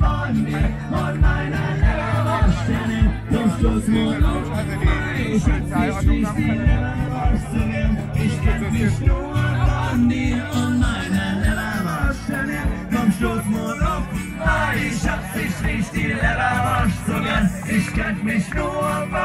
von dir und meiner Leberwurst. Zum Schluss nur noch ich hab dich nicht die Leberwurst zu. Ich kenn mich nur von dir und meiner Leberwurst. Zum Schluss nur noch ich hab dich nicht die Leberwurst zu nehmen. Ich kenn mich nur von